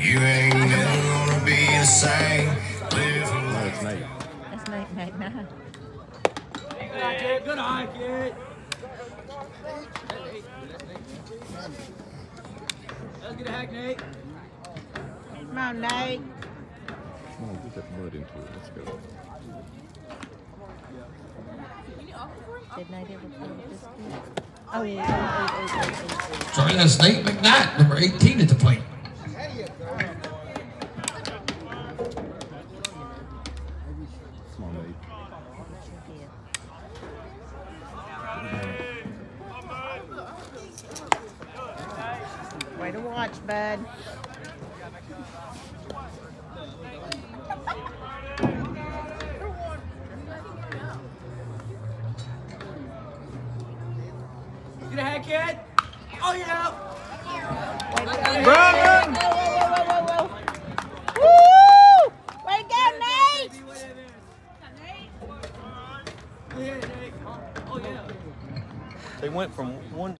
You ain't never gonna be the same. Live No, oh, it's Nate. That's Nate, Nate, Nate. Good eye, kid. Good eye, kid. Let's get a hack, Nate. Come on, Nate. Come on, get that mud into it. Let's go. Did Nate ever play with? Oh, yeah. Oh, oh, oh, oh, oh, Sorry, that's Nate McKnight, number 18 at the plate. Come on, Nate. oh. Way to watch, bud. Get a hack, kid. Oh, yeah. Way to go, Nate. Bravo! Whoa, whoa, whoa, whoa, whoa, whoa. Woo! Way to go, Nate. Oh, yeah, Nate. Oh, yeah. Oh, oh, they went from one